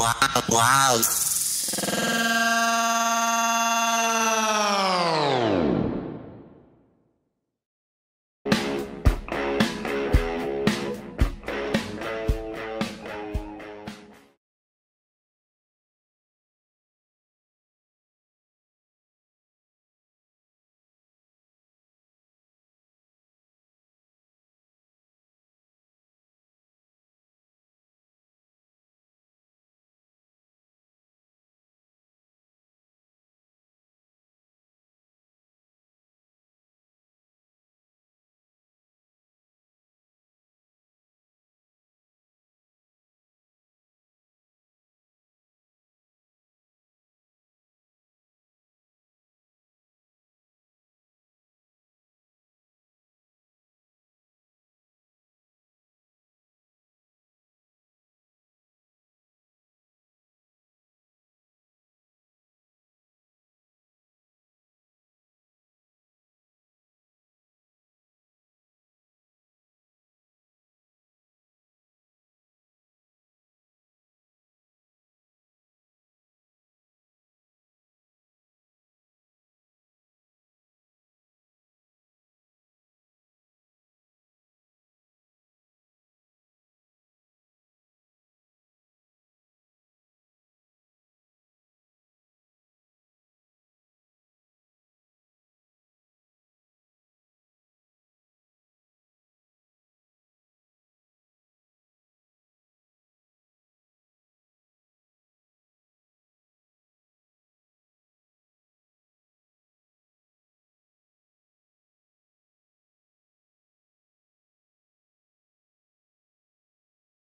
wow, wow.